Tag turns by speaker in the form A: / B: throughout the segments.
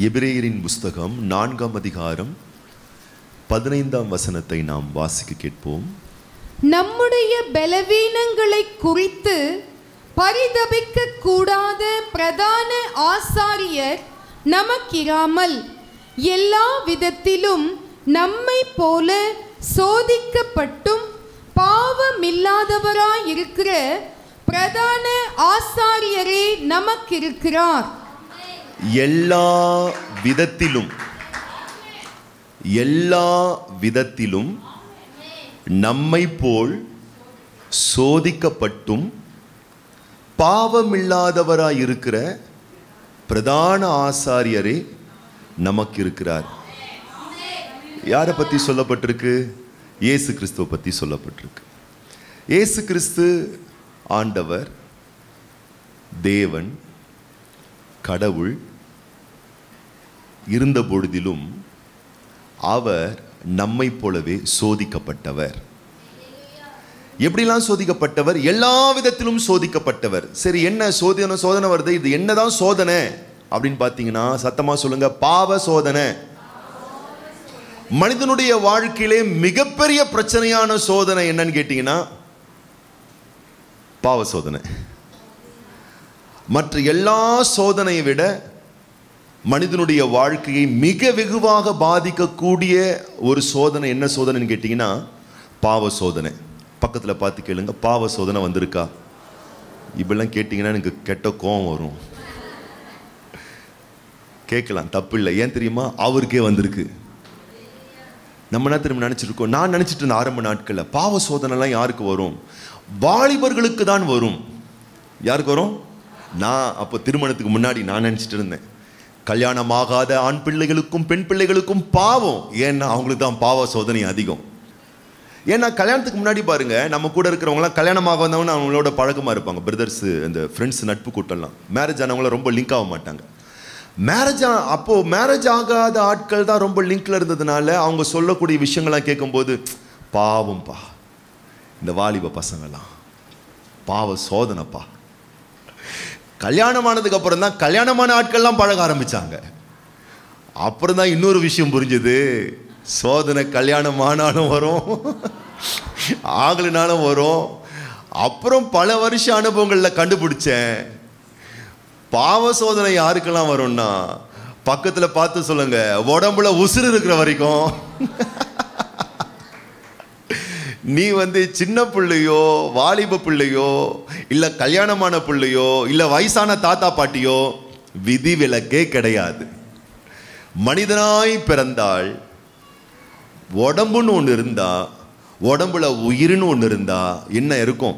A: எபிரேயரின் புஸ்தகம் நான்காம் அதிகாரம் பதினைந்தாம் வசனத்தை நாம் வாசிக்க கேட்போம்.
B: நம்முடைய பலவீனங்களை குறித்து பரிதபிக்க கூடாத பிரதான ஆசாரியர் நமக்கிராமல் எல்லா விதத்திலும் நம்மை போல சோதிக்கப்பட்டும் பாவமில்லாதவராயிருக்கிற பிரதான ஆசாரியரே நமக்கிருக்கிறார்.
A: எல்லா விதத்திலும் எல்லா விதத்திலும் நம்மை போல் சோதிக்கப்பட்டும் பாவமில்லாதவராய் இருக்கிற பிரதான ஆசாரியரே நமக்கு இருக்கிறார் யாரை பற்றி சொல்லப்பட்டிருக்கு? இயேசு கிறிஸ்துவை பற்றி சொல்லப்பட்டிருக்கு. இயேசு கிறிஸ்து ஆண்டவர் தேவன் கடவுள் இருந்த பொழுதிலும் அவர் நம்மை போலவே சோதிக்கப்பட்டவர். எப்படிலாம் சோதிக்கப்பட்டவர்? எல்லா விதத்திலும் சோதிக்கப்பட்டவர். சரி என்ன சோதனை சோதனை வருது? இது என்னதான் சோதனை? அப்படின்னு பார்த்தீங்கன்னா சத்தமா சொல்லுங்க பாவ சோதனை. மனிதனுடைய வாழ்க்கையிலே மிகப்பெரிய பிரச்சனையான சோதனை என்னன்னு கேட்டீங்கன்னா பாவ சோதனை. மற்ற எல்லா சோதனையை விட மனிதனுடைய வாழ்க்கையை மிக வெகுவாக பாதிக்கக்கூடிய ஒரு சோதனை என்ன சோதனைன்னு கேட்டிங்கன்னா பாவ சோதனை. பக்கத்தில் பார்த்து கேளுங்க பாவ சோதனை வந்திருக்கா? இப்படிலாம் கேட்டிங்கன்னா எனக்கு கெட்ட கோவம் வரும். கேட்கலாம் தப்பு இல்லை. ஏன் தெரியுமா? அவருக்கே வந்திருக்கு. நம்ம என்ன திரும்ப நினச்சிருக்கோம்? நான் நினச்சிட்டு இருந்த ஆரம்ப நாட்களில் பாவ சோதனைலாம் யாருக்கு வரும்? வாலிபர்களுக்கு தான் வரும். யாருக்கு வரும்? நான். அப்போ திருமணத்துக்கு முன்னாடி நான் நினச்சிட்டு இருந்தேன். கல்யாணமாகாத ஆண் பிள்ளைகளுக்கும் பெண் பிள்ளைகளுக்கும் பாவம். ஏன்னா அவங்களுக்கு தான் பாவ சோதனை அதிகம். ஏன்னா கல்யாணத்துக்கு முன்னாடி பாருங்க நம்ம கூட இருக்கிறவங்களாம் கல்யாணமாக வந்தவங்க அவங்களோட பழக்கமாக இருப்பாங்க. பிரதர்ஸ் இந்த ஃப்ரெண்ட்ஸ் நட்பு கூட்டம்லாம். மேரேஜ் ஆனவங்களாம் ரொம்ப லிங்க் ஆக மாட்டாங்க. மேரேஜ் அப்போது மேரேஜ் ஆகாத ஆட்கள் தான் ரொம்ப லிங்க்கில் இருந்ததுனால அவங்க சொல்லக்கூடிய விஷயங்கள்லாம் கேட்கும்போது பாவம்ப்பா இந்த வாலிப பசங்கள்லாம் பாவ சோதனைப்பா கல்யாணம் ஆனதுக்கு அப்புறம் தான் கல்யாணமான ஆட்கள்லாம் பழக ஆரம்பித்தாங்க அப்புறம் தான் இன்னொரு விஷயம் புரிஞ்சுது. சோதனை கல்யாணம் ஆனாலும் வரும் ஆகலினாலும் வரும். அப்புறம் பல வருஷ அனுபவங்களில் கண்டுபிடிச்சேன். பாவ சோதனை யாருக்கெல்லாம் வரும்னா பக்கத்தில் பார்த்து சொல்லுங்க உடம்புல உசுறு இருக்கிற வரைக்கும். நீ வந்து சின்ன பிள்ளையோ வாலிப பிள்ளையோ இல்லை கல்யாணமான பிள்ளையோ இல்லை வயசான தாத்தா பாட்டியோ விதி விலக்கே கிடையாது. மனிதனாய் பிறந்தால் உடம்புன்னு ஒன்று இருந்தா உடம்புல உயிர்னு ஒன்று இருந்தா என்ன இருக்கும்?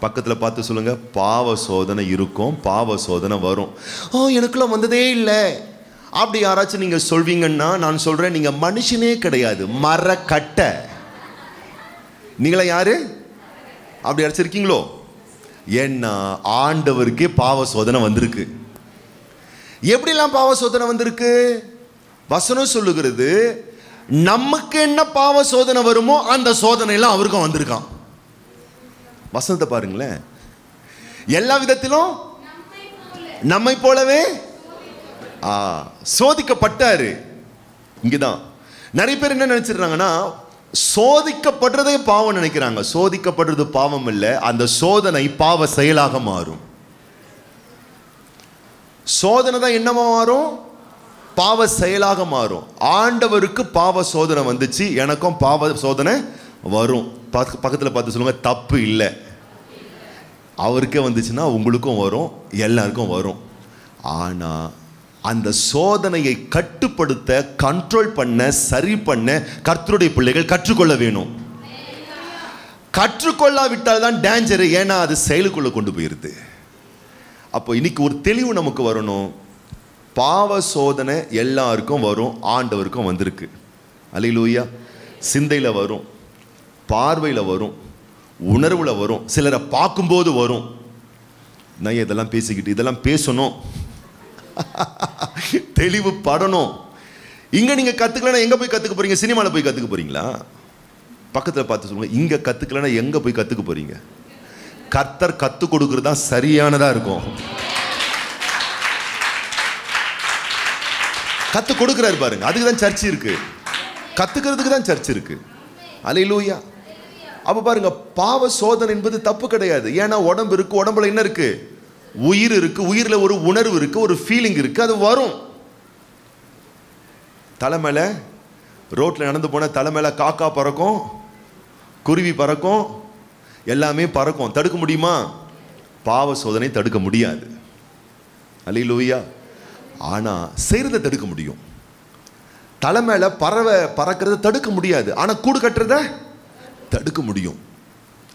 A: பக்கத்தில் பார்த்து சொல்லுங்க பாவ சோதனை இருக்கும் பாவ சோதனை வரும். ஓ எனக்குலாம் வந்ததே இல்லை. அப்படி யாராச்சும் நீங்கள் சொல்வீங்கன்னா நான் சொல்கிறேன் நீங்கள் மனுஷனே கிடையாது மரக்கட்டை. நீங்களா யாரு? அப்படி அடிச்சிருக்கீங்களோ? ஏன்னா ஆண்டவருக்கே பாவ சோதனை வந்திருக்கு. எப்படிலாம் பாவ சோதனை வந்திருக்கு? வசனம் சொல்லுகிறது நமக்கு என்ன பாவ சோதனை வருமோ அந்த சோதனையெல்லாம் அவருக்கும் வந்திருக்கான் வசனத்தை பாருங்களேன். எல்லா விதத்திலும் நம்மை போலவே சோதிக்கப்பட்டாரு. இங்கதான். நிறைய பேர் என்ன நினைச்சிடுறாங்கன்னா சோதிக்கப்படுறதே பாவம் நினைக்கிறாங்க. சோதிக்கப்படுறது பாவம் இல்லை அந்த சோதனை பாவ செயலாக மாறும். சோதனை தான் என்னமா மாறும்? பாவ செயலாக மாறும். ஆண்டவருக்கு பாவ சோதனை வந்துச்சு எனக்கும் பாவ சோதனை வரும். பக்க- பார்த்து சொல்லுங்க தப்பு இல்லை. அவருக்கே வந்துச்சுன்னா உங்களுக்கும் வரும் எல்லாருக்கும் வரும். ஆனால் அந்த சோதனையை கட்டுப்படுத்த கண்ட்ரோல் பண்ண சரி பண்ண கர்த்தருடைய பிள்ளைகள் கற்றுக்கொள்ள வேணும். கற்றுக்கொள்ளாவிட்டால் தான் டேஞ்சர் ஏன்னா அது செயலுக்குள்ளே கொண்டு போயிருது. அப்போ இன்னைக்கு ஒரு தெளிவு நமக்கு வரணும். பாவ சோதனை எல்லாருக்கும் வரும் ஆண்டவருக்கும் வந்திருக்கு. அலையிலூயா. சிந்தையில் வரும் பார்வையில் வரும் உணர்வில் வரும் சிலரை பார்க்கும்போது வரும். நான் இதெல்லாம் பேசிக்கிட்டு இதெல்லாம் பேசணும். தெளிவு படணும். இங்கே நீங்கள் கற்றுக்கலன்னா எங்கே போய் கற்றுக்க போறீங்க? சினிமாவில் போய் கற்றுக்க போறீங்களா? பக்கத்தில் பார்த்து சொல்லுங்கள் இங்கே கத்துக்கலன்னா எங்கே போய் கற்றுக்க போகிறீங்க கர்த்தர் கற்றுக் கொடுக்குறது தான் சரியானதாக இருக்கும். கற்றுக் கொடுக்குறாரு பாருங்க. அதுக்கு தான் சர்ச் இருக்குது கற்றுக்கிறதுக்கு தான் சர்ச் அலை லூயா அப்போ பாருங்க பாவ சோதனை என்பது தப்பு கிடையாது. ஏன்னா உடம்பு இருக்குது உடம்புல என்ன இருக்குது உயிர் இருக்கு உயிரில் ஒரு உணர்வு இருக்கு ஒரு ஃபீலிங் இருக்கு அது வரும். தலை ரோட்டில் நடந்து போன தலை காக்கா பறக்கும் குருவி பறக்கும் எல்லாமே பறக்கும். தடுக்க முடியுமா? பாவ சோதனை தடுக்க முடியாது. அலி லூயா ஆனால் செய்கிறத தடுக்க முடியும். தலை பறவை பறக்கிறத தடுக்க முடியாது. ஆனால் கூடு கட்டுறத தடுக்க முடியும்.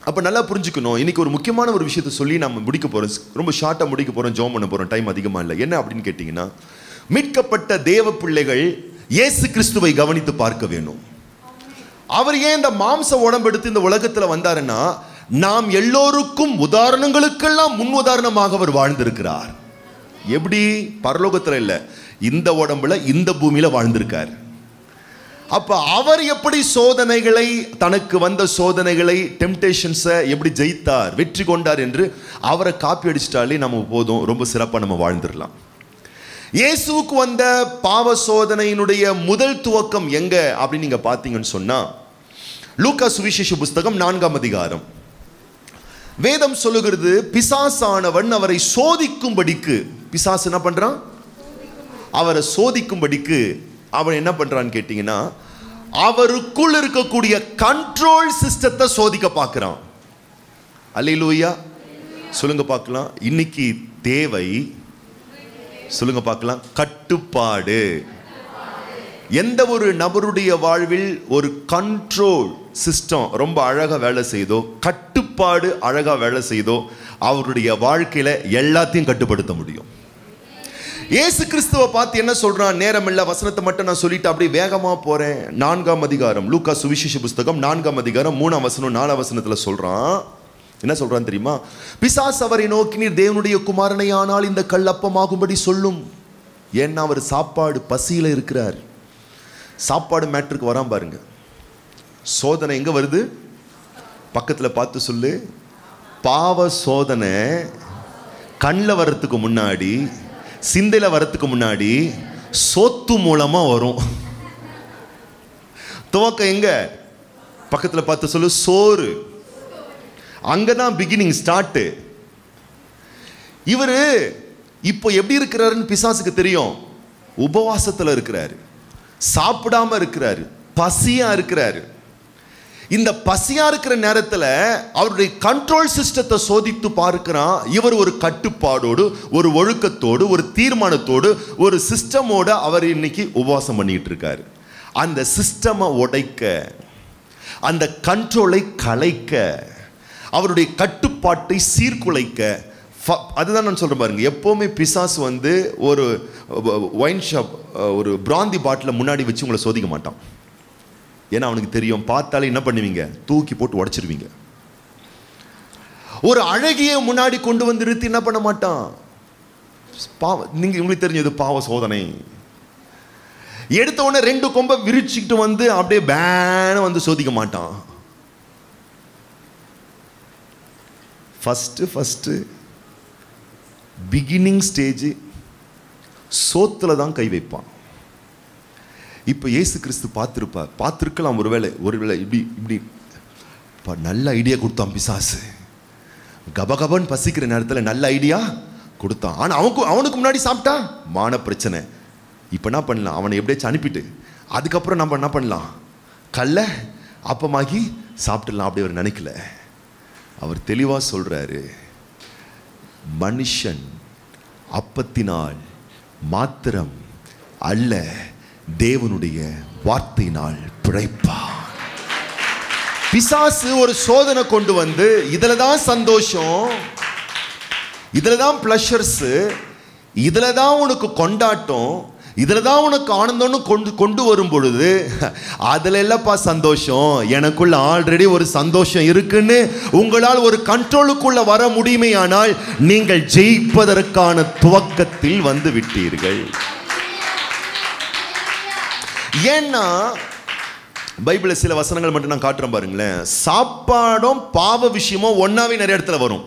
A: அப்போ நல்லா புரிஞ்சுக்கணும். இன்றைக்கி ஒரு முக்கியமான ஒரு விஷயத்தை சொல்லி நம்ம முடிக்க போகிறோம் ரொம்ப ஷார்ட்டாக முடிக்க போகிறோம் ஜோம் பண்ண போகிறோம் டைம் அதிகமாக இல்லை. என்ன அப்படின்னு கேட்டிங்கன்னா மீட்கப்பட்ட தேவ பிள்ளைகள் இயேசு கிறிஸ்துவை கவனித்து பார்க்க வேணும். அவர் ஏன் இந்த மாம்ச உடம்பெடுத்து இந்த உலகத்தில் வந்தாருன்னா நாம் எல்லோருக்கும் உதாரணங்களுக்கெல்லாம் முன் உதாரணமாக அவர் வாழ்ந்திருக்கிறார். எப்படி? பரலோகத்தில் இல்லை. இந்த உடம்புல இந்த பூமியில் வாழ்ந்திருக்கார். அப்போ அவர் எப்படி சோதனைகளை தனக்கு வந்த சோதனைகளை டெம்டேஷன்ஸை எப்படி ஜெயித்தார் வெற்றி கொண்டார் என்று அவரை காப்பி அடிச்சிட்டாலே நம்ம போதும் ரொம்ப சிறப்பாக நம்ம வாழ்ந்துடலாம். இயேசுவுக்கு வந்த பாவ சோதனையினுடைய முதல் துவக்கம் எங்க அப்படின்னு நீங்கள் பார்த்தீங்கன்னு சொன்னால் லூக்கா சுவிசேஷ புஸ்தகம் நான்காம் அதிகாரம். வேதம் சொல்லுகிறது பிசாசானவன் அவரை சோதிக்கும்படிக்கு பிசாசு என்ன பண்ணுறான் அவரை சோதிக்கும்படிக்கு அவன் என்ன பண்றான்னு கேட்டிங்கன்னா அவருக்குள் இருக்கக்கூடிய கண்ட்ரோல் சிஸ்டத்தை சோதிக்க பார்க்குறான். அல்லையிலூயா சொல்லுங்க பார்க்கலாம். இன்னைக்கு தேவை சொல்லுங்க பார்க்கலாம் கட்டுப்பாடு. எந்த ஒரு நபருடைய வாழ்வில் ஒரு கண்ட்ரோல் சிஸ்டம் ரொம்ப அழகாக வேலை செய்தோ கட்டுப்பாடு அழகாக வேலை செய்தோ அவருடைய வாழ்க்கையில எல்லாத்தையும் கட்டுப்படுத்த முடியும். இயேசு கிறிஸ்துவை பார்த்து என்ன சொல்கிறான் நேரம் இல்லை வசனத்தை மட்டும் நான் சொல்லிட்டு அப்படியே வேகமாக போகிறேன் நான்காம் அதிகாரம் லூக்கா சுவிசேஷ புஸ்தகம் நான்காம் அதிகாரம் மூணாம் வசனம் நாலாம் வசனத்தில் சொல்கிறான் என்ன சொல்கிறான் தெரியுமா? பிசாஸ் அவரை நோக்கி நீர் தேவனுடைய குமாரனை ஆனால் இந்த கல்லப்பமாகும்படி சொல்லும். ஏன்னா அவர் சாப்பாடு பசியில் இருக்கிறார். சாப்பாடு மேட்ருக்கு வரான் பாருங்க. சோதனை எங்கே வருது? பக்கத்தில் பார்த்து சொல்லு. பாவ சோதனை கண்ணில் வர்றதுக்கு முன்னாடி சிந்தையில் வர்றதுக்கு முன்னாடி சோத்து மூலமா வரும். துவக்கம் எங்க? பக்கத்துல பார்த்து சொல்லு சோறு. அங்கதான் பிகினிங் ஸ்டார்ட்டு இவரு இப்போ எப்படி இருக்கிறாருன்னு பிசாசுக்கு தெரியும். உபவாசத்துல இருக்கிறாரு. சாப்பிடாம இருக்கிறாரு. பசியா இருக்கிறாரு. இந்த பசியா இருக்கிற நேரத்தில் அவருடைய கண்ட்ரோல் சிஸ்டத்தை சோதித்து பார்க்கிறான். இவர் ஒரு கட்டுப்பாடோடு ஒரு ஒழுக்கத்தோடு ஒரு தீர்மானத்தோடு ஒரு சிஸ்டமோடு அவர் இன்னைக்கு உபவாசம் பண்ணிட்டு இருக்காரு. அந்த சிஸ்டமை உடைக்க அந்த கண்ட்ரோலை கலைக்க அவருடைய கட்டுப்பாட்டை சீர்குலைக்க ஃப- அதுதான் நான் சொல்கிறேன் பாருங்க. எப்போவுமே பிசாசு வந்து ஒரு ஒயின் ஷாப் ஒரு பிராந்தி பாட்டில் முன்னாடி வச்சு உங்களை சோதிக்க மாட்டான். ஏன்னா அவனுக்கு தெரியும். பார்த்தாலே என்ன பண்ணுவீங்க? தூக்கி போட்டு உடச்சிருவீங்க. ஒரு அழகிய முன்னாடி கொண்டு வந்து நிறுத்தி என்ன பண்ண மாட்டான்? பாவ நீங்கள் உங்களுக்கு தெரிஞ்சது பாவ சோதனை. எடுத்த உடனே ரெண்டு கொம்பை விரிச்சுக்கிட்டு வந்து அப்படியே பேன வந்து சோதிக்க மாட்டான். ஃபஸ்ட்டு ஃபஸ்ட்டு பிகினிங் ஸ்டேஜ் சோத்தில் தான் கை வைப்பான். இப்போ இயேசு கிறிஸ்து பார்த்துருப்பார் பார்த்துருக்கலாம் ஒருவேளை ஒருவேளை இப்படி இப்படி. இப்போ நல்ல ஐடியா கொடுத்தான் பிசாசு. கபகபன் பசிக்கிற நேரத்தில் நல்ல ஐடியா கொடுத்தான். ஆனால் அவனுக்கு அவனுக்கு முன்னாடி சாப்பிட்டா? மான பிரச்சனை. இப்போ என்ன பண்ணலாம்? அவனை எப்படியாச்சும் அனுப்பிட்டு அதுக்கப்புறம் நம்ம என்ன பண்ணலாம்? கல்ல அப்பமாகி சாப்பிட்டுடலாம் அப்படி அவர் நினைக்கல. அவர் தெளிவாக சொல்கிறாரு மனுஷன் அப்பத்தினால் மாத்திரம் அல்ல தேவனுடைய வார்த்தையினால் பிழைப்பா பிசாசு ஒரு சோதனை கொண்டு வந்து இதில் தான் சந்தோஷம் இதில் தான் ப்ளஷர்ஸு இதில் தான் உனக்கு கொண்டாட்டம் இதில் தான் உனக்கு ஆனந்தம்னு கொண்டு கொண்டு வரும் பொழுது அதில் இல்லைப்பா சந்தோஷம் எனக்குள்ள ஆல்ரெடி ஒரு சந்தோஷம் இருக்குன்னு உங்களால் ஒரு கண்ட்ரோலுக்குள்ள வர முடியுமையானால் நீங்கள் ஜெயிப்பதற்கான துவக்கத்தில் வந்து விட்டீர்கள். ஏன்னா பைபிளில் சில வசனங்கள் மட்டும் நான் காட்டுறேன் பாருங்களேன். சாப்பாடும் பாவ விஷயமும் ஒன்றாவே நிறைய இடத்துல வரும்.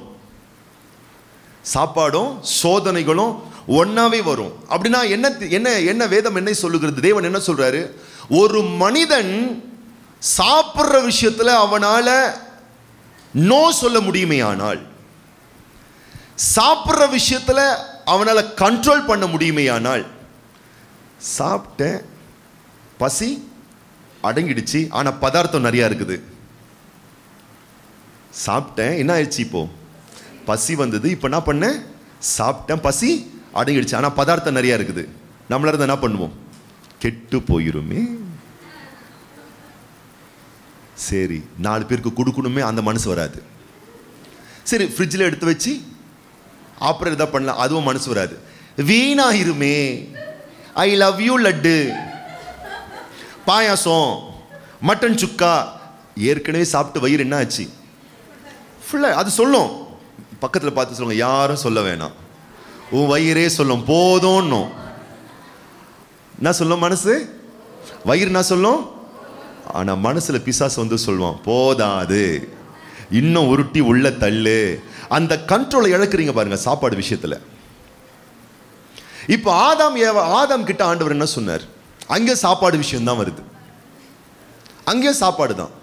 A: சாப்பாடும் சோதனைகளும் ஒன்றாவே வரும். அப்படின்னா என்ன என்ன என்ன வேதம் என்ன சொல்லுகிறது? தேவன் என்ன சொல்கிறாரு ஒரு மனிதன் சாப்பிட்ற விஷயத்தில் அவனால் நோ சொல்ல முடியுமே ஆனால் சாப்பிட்ற விஷயத்தில் அவனால் கண்ட்ரோல் பண்ண முடியுமே ஆனால் சாப்பிட்டேன் பசி அடங்கிடுச்சு. ஆனால் பதார்த்தம் நிறையா இருக்குது. சாப்பிட்டேன். என்ன ஆயிடுச்சு இப்போ? பசி வந்தது. இப்போ என்ன பண்ணேன்? சாப்பிட்டேன். பசி அடங்கிடுச்சு. ஆனால் பதார்த்தம் நிறையா இருக்குது. நம்மள இருந்தால் என்ன பண்ணுவோம்? கெட்டு போயிருமே. சரி நாலு பேருக்கு கொடுக்கணுமே. அந்த மனசு வராது. சரி ஃப்ரிட்ஜில் எடுத்து வச்சு அப்புறம் எதாவது பண்ணலாம். அதுவும் மனசு வராது. வீணாயிருமே. I love you laddu. Payasam mutton சுக்கா ஏற்கனவே சாப்பிட்டு வயிறு என்ன ஆச்சு? ஃபுல்லாக அது சொல்லும். பக்கத்தில் பார்த்து சொல்லுங்க யாரும் சொல்ல வேணாம். உன் வயிறே சொல்லும் போதும்னும் என்ன சொல்லும் மனசு? வயிறு என்ன சொல்லும்? ஆனால் மனசில் பிசாசு வந்து சொல்லுவான் போதாது. இன்னும் உருட்டி உள்ள தள்ளு. அந்த கண்ட்ரோலை இழக்கிறீங்க பாருங்க சாப்பாடு விஷயத்தில். இப்போ ஆதாம் ஏவ ஆதாம் கிட்ட ஆண்டவர் என்ன சொன்னார்? அங்கே சாப்பாடு விஷயம் தான் வருது. அங்கே சாப்பாடு தான்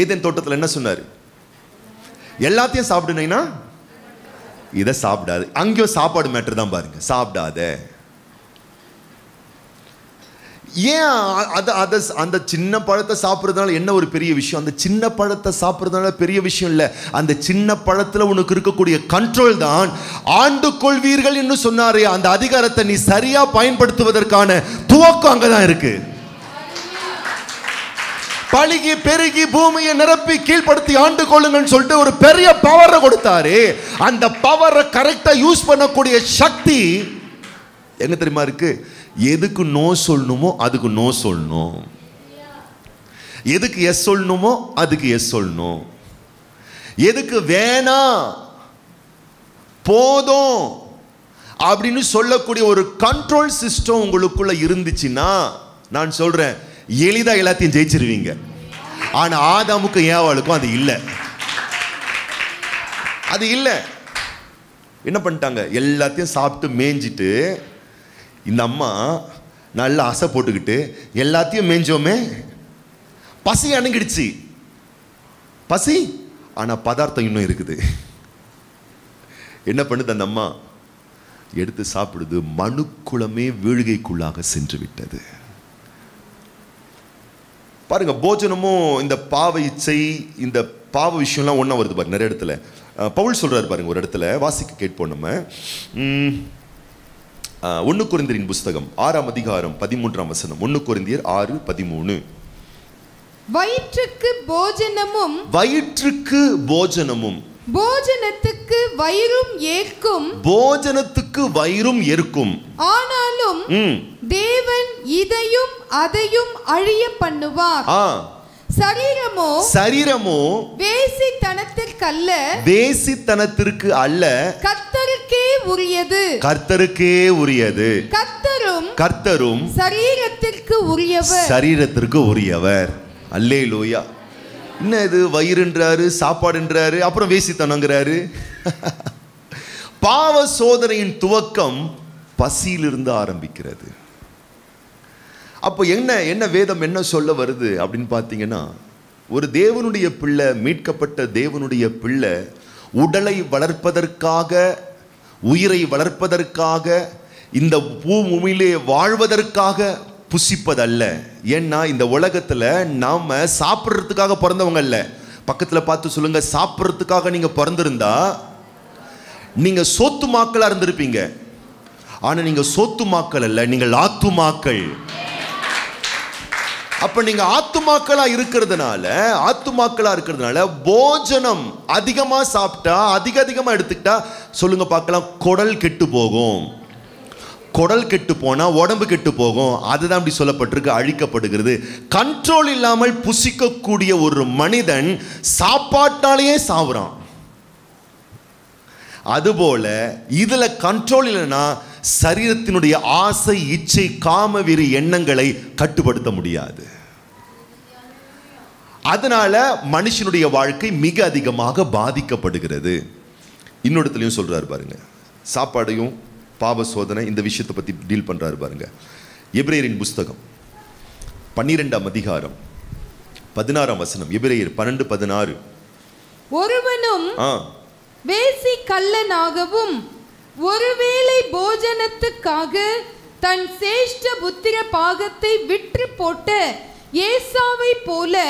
A: ஏதேன் தோட்டத்தில் என்ன சொன்னார்? எல்லாத்தையும் சாப்பிடுனீங்கன்னா இதை சாப்பிடாது. அங்கேயும் சாப்பாடு மேட்டர் தான் பாருங்க. சாப்பிடாத. ஏன் அதை அதை அந்த சின்ன பழத்தை சாப்பிட்றதுனால என்ன ஒரு பெரிய விஷயம்? அந்த சின்ன பழத்தை சாப்பிட்றதுனால பெரிய விஷயம் இல்லை. அந்த சின்ன பழத்தில் உனக்கு இருக்கக்கூடிய கண்ட்ரோல் தான் ஆண்டு கொள்வீர்கள் என்று சொன்னாரே. அந்த அதிகாரத்தை நீ சரியாக பயன்படுத்துவதற்கான துவக்கம் அங்கே தான் இருக்குது பழுகி பெருகி பூமியை நிரப்பி கீழ்ப்படுத்தி ஆண்டு கொள்ளுங்கன்னு சொல்லிட்டு ஒரு பெரிய பவரை கொடுத்தாரு. அந்த பவரை கரெக்டாக யூஸ் பண்ணக்கூடிய சக்தி எங்க தெரியுமா இருக்குது எதுக்கு நோ சொல்லணுமோ அதுக்கு நோ சொல்லணும். எதுக்கு எஸ் சொல்லணுமோ அதுக்கு எஸ் சொல்லணும். எதுக்கு வேணாம் போதும் அப்படின்னு சொல்லக்கூடிய ஒரு கண்ட்ரோல் சிஸ்டம் உங்களுக்குள்ள இருந்துச்சுன்னா நான் சொல்றேன் எளிதா எல்லாத்தையும் ஜெயிச்சிருவீங்க. ஆனா ஆதாமுக்கும் ஏவாளுக்கும் அது இல்லை. அது இல்லை. என்ன பண்ணிட்டாங்க? எல்லாத்தையும் சாப்பிட்டு மேய்ஞ்சிட்டு இந்த அம்மா நல்லா அசை போட்டுக்கிட்டு எல்லாத்தையும் மேய்ஞ்சோமே. பசி அணுங்கிடுச்சு பசி? ஆனால் பதார்த்தம் இன்னும் இருக்குது. என்ன பண்ணுது அந்த அம்மா? எடுத்து சாப்பிடுது. மனுக்குளமே வீழ்கைக்குள்ளாக சென்று விட்டது. பாருங்க போஜனமும் இந்த பாவ இச்சை இந்த பாவ விஷயம்லாம் ஒன்றா வருது பாருங்க நிறைய இடத்துல. பவுல் சொல்கிறாரு பாருங்க ஒரு இடத்துல வாசிக்க கேட்போம் நம்ம. ஒன்று குருந்தியரின் புஸ்தகம் ஆறாம் அதிகாரம் பதிமூன்றாம் வசனம். ஒன்று குருந்தியர் ஆறு பதிமூணு.
B: வயிற்றுக்கு போஜனமும்
A: வயிற்றுக்கு போஜனமும்.
B: போஜனத்துக்கு வயிறும் ஏற்கும்.
A: போஜனத்துக்கு வயிறும் இருக்கும்
B: ஆனாலும் தேவன் இதையும் அதையும் அழிய பண்ணுவார்.
A: ஆ.
B: சரீரமோ
A: சரீரமோ
B: வேசித்தனத்திற்கல்ல
A: வேசித்தனத்திற்கு அல்ல.
B: கத்தருக்கே உரியது.
A: கர்த்தருக்கே உரியது.
B: கத்தரும்
A: கர்த்தரும்
B: சரீரத்திற்கு உரியவர்.
A: சரீரத்திற்கு உரியவர். அல்லே லோயா என்ன இது? வயிறுன்றாரு சாப்பாடுன்றாரு அப்புறம் வேசித்தனங்கிறாரு. பாவ சோதனையின் துவக்கம் பசியிலிருந்து ஆரம்பிக்கிறது. அப்போ என்ன என்ன வேதம் என்ன சொல்ல வருது அப்படின்னு பார்த்தீங்கன்னா ஒரு தேவனுடைய பிள்ளை மீட்கப்பட்ட தேவனுடைய பிள்ளை உடலை வளர்ப்பதற்காக உயிரை வளர்ப்பதற்காக இந்த பூமியிலே வாழ்வதற்காக புசிப்பதல்ல. ஏன்னா இந்த உலகத்தில் நாம் சாப்பிட்றதுக்காக பிறந்தவங்க அல்ல. பக்கத்தில் பார்த்து சொல்லுங்கள் சாப்பிட்றதுக்காக நீங்கள் பிறந்திருந்தா நீங்கள் சோத்து மாக்களாக இருந்திருப்பீங்க. ஆனால் நீங்கள் சோத்து மாக்கள் அல்ல நீங்கள் ஆத்துமாக்கள். அப்ப நீங்க ஆத்துமாக்களா இருக்கிறதுனால ஆத்துமாக்களா இருக்கிறதுனால போஜனம் அதிகமா சாப்பிட்டா அதிக அதிகமா எடுத்துக்கிட்டா சொல்லுங்க பார்க்கலாம் குடல் கெட்டு போகும். குடல் கெட்டு போனா உடம்பு கெட்டு போகும். அதுதான் அப்படி சொல்லப்பட்டிருக்கு அழிக்கப்படுகிறது. கண்ட்ரோல் இல்லாமல் புசிக்கக்கூடிய ஒரு மனிதன் சாப்பாட்டாலேயே சாவுறான். அதுபோல இதுல கண்ட்ரோல் இல்லைன்னா சரீரத்தினுடைய ஆசை இச்சை காம வெறி எண்ணங்களை கட்டுப்படுத்த முடியாது. அதனால மனுஷனுடைய வாழ்க்கை மிக அதிகமாக பாதிக்கப்படுகிறது. இன்னொருத்தலையும் சொல்றாரு பாருங்க. சாப்பாடையும் பாவ சோதனை இந்த விஷயத்தை பத்தி டீல் பண்றாரு பாருங்க. எபிரேயரின் புஸ்தகம் பன்னிரெண்டாம் அதிகாரம் பதினாறாம் வசனம் எபிரேயர் பன்னெண்டு பதினாறு.
B: ஒருவனும் வேசி கள்ளனாகவும் ஒருவேளை போஜனத்துக்காக தன் சேஷ்ட புத்திர பாகத்தை விற்று போட்ட ஏசாவை போல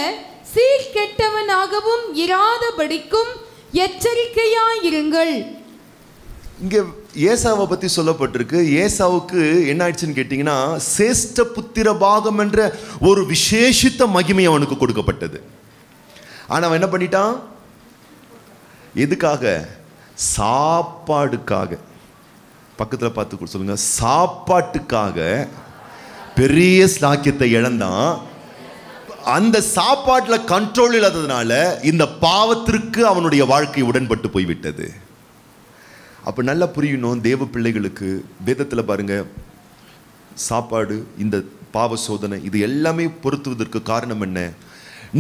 B: சீர்கெட்டவனாகவும் இராதபடிக்கும் எச்சரிக்கையாயிருங்கள்.
A: இங்கே ஏசாவை பற்றி சொல்லப்பட்டிருக்கு. ஏசாவுக்கு என்ன ஆயிடுச்சுன்னு கேட்டிங்கன்னா சேஷ்ட புத்திர பாகம் என்ற ஒரு விசேஷித்த மகிமை அவனுக்கு கொடுக்கப்பட்டது. ஆனால் அவன் என்ன பண்ணிட்டான்? எதுக்காக? சாப்பாடுக்காக. பக்கத்தில் பார்த்து கூட சொல்லுங்க. சாப்பாட்டுக்காக பெரிய ஸ்லாக்கியத்தை இழந்தான் அந்த சாப்பாட்டில் கண்ட்ரோல் இல்லாததுனால இந்த பாவத்திற்கு அவனுடைய வாழ்க்கை உடன்பட்டு போய்விட்டது. அப்போ நல்லா புரியணும் தேவ பிள்ளைகளுக்கு வேதத்தில் பாருங்க சாப்பாடு இந்த பாவ சோதனை இது எல்லாமே பொருத்துவதற்கு காரணம் என்ன?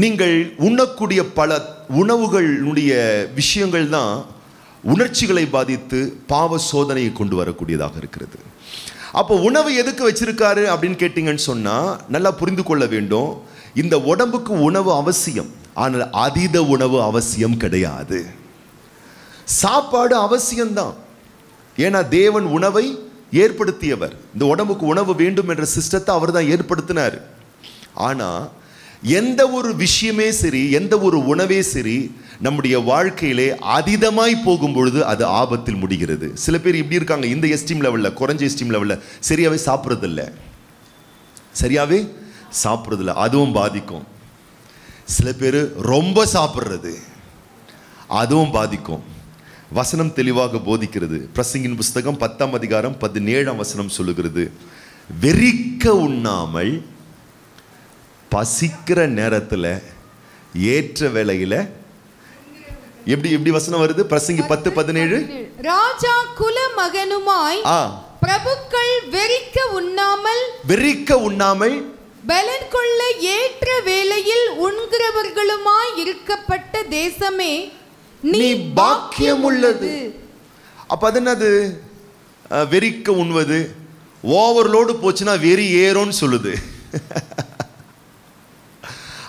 A: நீங்கள் உண்ணக்கூடிய பல உணவுகளுடைய விஷயங்கள் தான் உணர்ச்சிகளை பாதித்து பாவ சோதனையை கொண்டு வரக்கூடியதாக இருக்கிறது. அப்போ உணவு எதுக்கு வச்சிருக்காரு அப்படின்னு கேட்டிங்கன்னு சொன்னால் நல்லா புரிந்து கொள்ள வேண்டும். இந்த உடம்புக்கு உணவு அவசியம். ஆனால் அதீத உணவு அவசியம் கிடையாது. சாப்பாடு அவசியம்தான். ஏன்னா தேவன் உணவை ஏற்படுத்தியவர். இந்த உடம்புக்கு உணவு வேண்டும் என்ற சிஸ்டத்தை அவர் தான் ஏற்படுத்தினார். ஆனால் எந்த ஒரு விஷயமே சரி எந்த ஒரு உணவே சரி நம்முடைய வாழ்க்கையிலே அதீதமாய் போகும் பொழுது அது ஆபத்தில் முடிகிறது. சில பேர் இப்படி இருக்காங்க. இந்த எஸ்டீம் லெவலில் குறைஞ்ச எஸ்டீம் லெவலில் சரியாகவே சாப்பிட்றதில்ல. சரியாகவே சாப்பிட்றதில்ல. அதுவும் பாதிக்கும். சில பேர் ரொம்ப சாப்பிட்றது அதுவும் பாதிக்கும். வசனம் தெளிவாக போதிக்கிறது. பிரசங்கின் புஸ்தகம் பத்தாம் அதிகாரம் பதினேழாம் வசனம் சொல்லுகிறது வெறிக்க உண்ணாமல் பசிக்கிற நேரத்தில் ஏற்ற வேளையில் எப்படி எப்படி வசனம் வருது? பிரசங்கி பத்து பதினேழு.
B: ராஜா குல மகனுமாய் பிரபுக்கள் வெறிக்க உண்ணாமல்
A: வெறிக்க உண்ணாமல்
B: பலன் கொள்ள ஏற்ற வேளையில் உண்கிறவர்களுமாய் இருக்கப்பட்ட தேசமே
A: நீ பாக்கியம் உள்ளது அப்ப அது என்னது? வெறிக்க உண்வது. ஓவர்லோடு போச்சுன்னா வெறி ஏறும்னு சொல்லுது.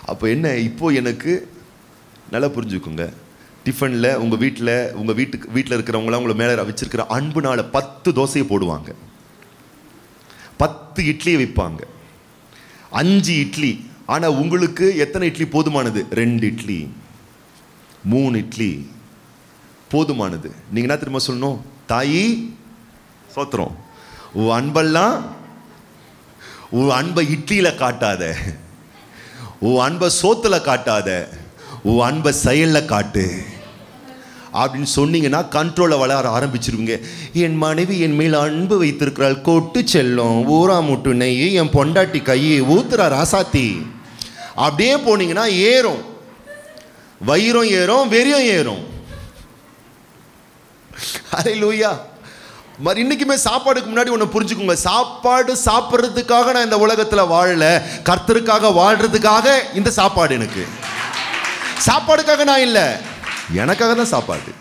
A: அப்போ என்ன? இப்போ எனக்கு நல்லா புரிஞ்சுக்குங்க. டிஃபனில் உங்கள் வீட்டில் உங்கள் வீட்டுக்கு வீட்டில் இருக்கிறவங்களாம் உங்களை மேலே வச்சிருக்கிற அன்புனால் பத்து தோசையை போடுவாங்க. பத்து இட்லியை வைப்பாங்க. அஞ்சு இட்லி. ஆனால் உங்களுக்கு எத்தனை இட்லி போதுமானது? ரெண்டு இட்லி. மூணு இட்லி. போதுமானது. நீங்கள் என்ன திரும்ப சொல்லணும்? தாயி சோத்திரம் உன் அன்பெல்லாம் உன் அன்பை இட்லியில் காட்டாத. உன் அன்பை சோத்தில் காட்டாத. உன் அன்பை செயலில் காட்டு. அப்படின்னு சொன்னீங்கன்னா கண்ட்ரோலை வளர ஆரம்பிச்சிருவீங்க. என் மனைவி என் மேல் அன்பு வைத்திருக்கிறாள். கொட்டு செல்லும் ஊரா முட்டு நெய் என் பொண்டாட்டி கையை ஊத்துறா ராசாத்தி அப்படியே போனீங்கன்னா ஏறும். வயிறும் ஏறும் வெறியும் ஏறும். அரே லூயா மாதிரி இன்னைக்குமே சாப்பாடுக்கு முன்னாடி ஒன்று புரிஞ்சுக்கோங்க. சாப்பாடு சாப்பிட்றதுக்காக நான் இந்த உலகத்தில் வாழல. கர்த்தருக்காக வாழ்கிறதுக்காக இந்த சாப்பாடு எனக்கு. சாப்பாடுக்காக நான் இல்லை. எனக்காக தான் சாப்பாடு.